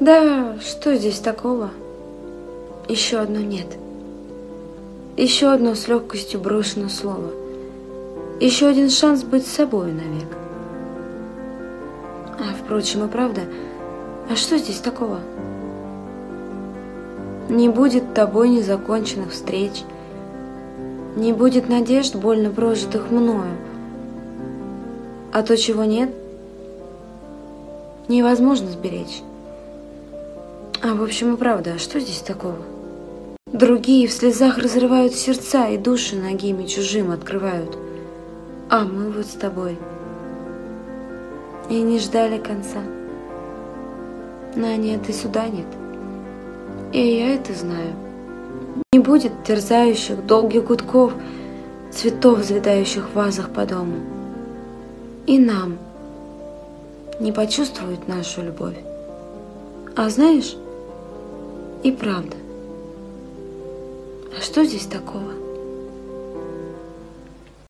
Да, что здесь такого? Еще одно нет. Еще одно с легкостью брошено слово. Еще один шанс быть собой навек. А, впрочем, и правда, а что здесь такого? Не будет тобой незаконченных встреч, не будет надежд, больно прожитых мною. А то, чего нет, невозможно сберечь. А в общем и правда, а что здесь такого? Другие в слезах разрывают сердца и души ногими чужим открывают. А мы вот с тобой и не ждали конца. На нет и сюда нет. И я это знаю. Не будет терзающих долгих гудков, цветов, взлетающих в вазах по дому. И нам не почувствуют нашу любовь. А знаешь, и правда. А что здесь такого?